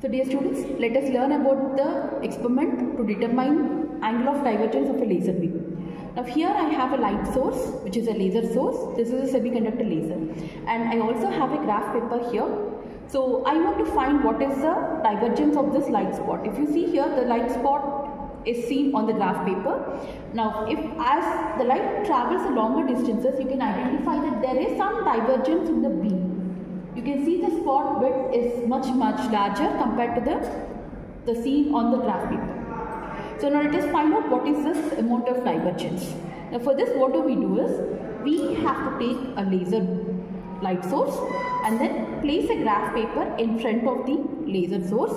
So dear students, let us learn about the experiment to determine angle of divergence of a laser beam. Now here I have a light source which is a laser source. This is a semiconductor laser and I also have a graph paper here. So I want to find what is the divergence of this light spot. If you see here the light spot is seen on the graph paper. Now if as the light travels a longer distances you can identify that there is some divergence in the beam can see the spot width is much much larger compared to the the scene on the graph paper. So now let us find out what is this amount of divergence. Now for this what do we do is we have to take a laser light source and then place a graph paper in front of the laser source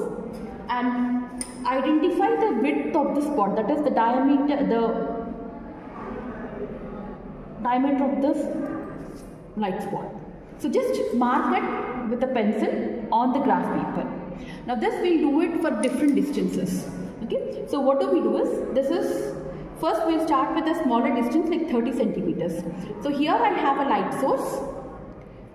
and identify the width of the spot that is the diameter the diameter of this light spot so just mark it with a pencil on the graph paper. Now this we'll do it for different distances. Okay. So what do we do is, this is, first we'll start with a smaller distance like 30 centimeters. So here I have a light source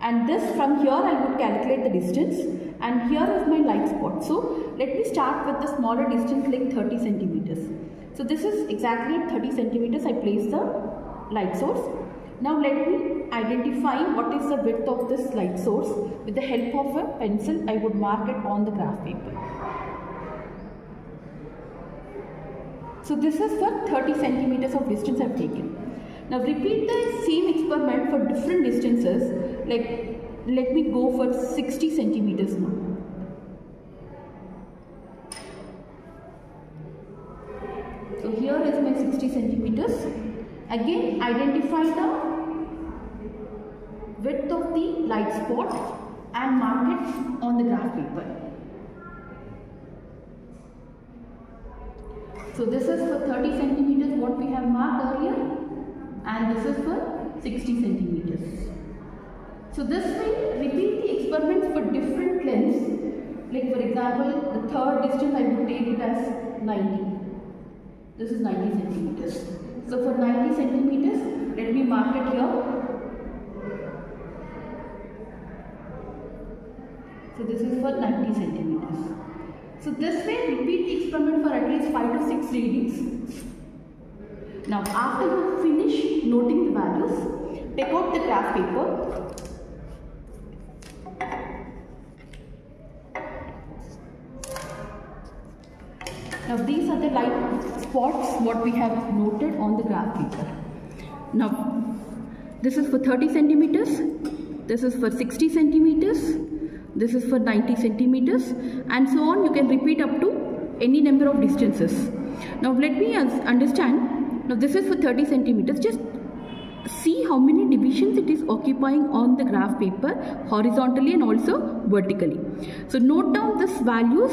and this from here I would calculate the distance and here is my light spot. So let me start with the smaller distance like 30 centimeters. So this is exactly 30 centimeters I place the light source now let me identify what is the width of this light source. With the help of a pencil, I would mark it on the graph paper. So this is for 30 centimeters of distance I have taken. Now repeat the same experiment for different distances. Like let me go for 60 centimeters now. So here is my 60 centimeters. Again identify the width of the light spot and mark it on the graph paper. So this is for 30 centimeters what we have marked earlier and this is for 60 centimeters. So this way repeat the experiments for different lengths like for example the third distance I would take it as 90. This is 90 centimeters. So for 90 centimeters let me mark it here So this is for 90 centimeters. So this way repeat the experiment for at least 5 to 6 readings. Now after you finish noting the values, take out the graph paper. Now these are the light spots what we have noted on the graph paper. Now this is for 30 centimeters, this is for 60 centimeters, this is for 90 centimeters. And so on you can repeat up to any number of distances. Now let me understand. Now this is for 30 centimeters. Just see how many divisions it is occupying on the graph paper horizontally and also vertically. So note down this values.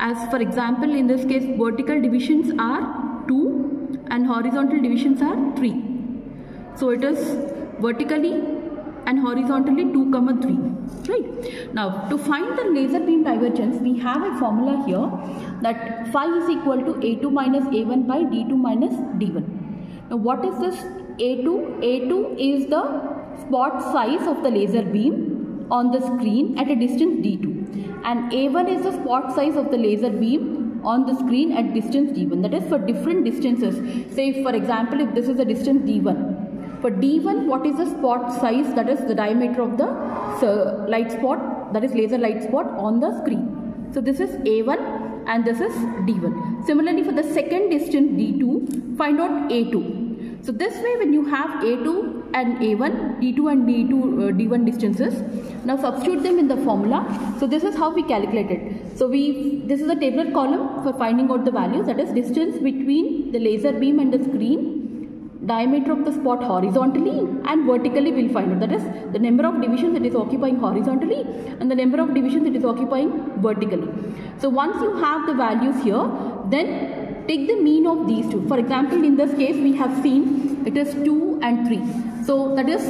As for example in this case vertical divisions are 2 and horizontal divisions are 3 so it is vertically and horizontally 2 comma 3 right? Now to find the laser beam divergence we have a formula here that phi is equal to a2 minus a1 by d2 minus d1 now what is this? A2 a2 is the spot size of the laser beam on the screen at a distance d2 and a1 is the spot size of the laser beam on the screen at distance d1 that is for different distances. Say for example if this is a distance d1 for D1, what is the spot size? That is the diameter of the light spot, that is laser light spot on the screen. So this is A1 and this is D1. Similarly, for the second distance D2, find out A2. So this way when you have A2 and A1, D2 and D2, uh, D1 distances, now substitute them in the formula. So this is how we calculate it. So we, this is a tabular column for finding out the values that is distance between the laser beam and the screen diameter of the spot horizontally and vertically we'll find out that is the number of divisions it is occupying horizontally and the number of divisions it is occupying vertically. So once you have the values here then take the mean of these two. For example in this case we have seen it is 2 and 3. So that is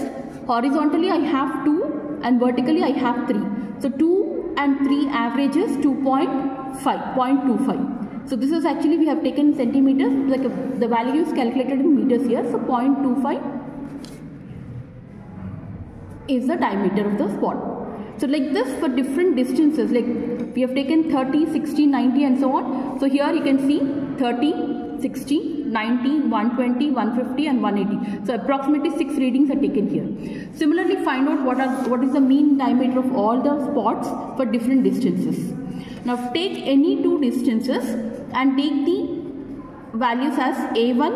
horizontally I have 2 and vertically I have 3. So 2 and 3 averages 2.5, 0.25. So this is actually we have taken centimeters, like uh, the value is calculated in meters here. So 0.25 is the diameter of the spot. So like this for different distances, like we have taken 30, 60, 90 and so on. So here you can see 30, 60, 90, 120, 150 and 180. So approximately 6 readings are taken here. Similarly find out what, are, what is the mean diameter of all the spots for different distances. Now take any two distances and take the values as A1,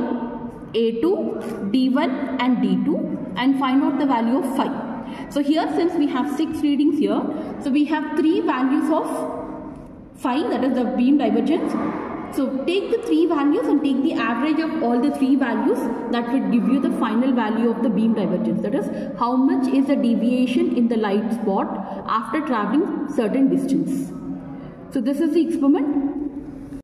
A2, D1 and D2 and find out the value of phi. So here since we have 6 readings here, so we have 3 values of phi that is the beam divergence. So take the 3 values and take the average of all the 3 values that would give you the final value of the beam divergence. That is how much is the deviation in the light spot after traveling certain distance. So this is the experiment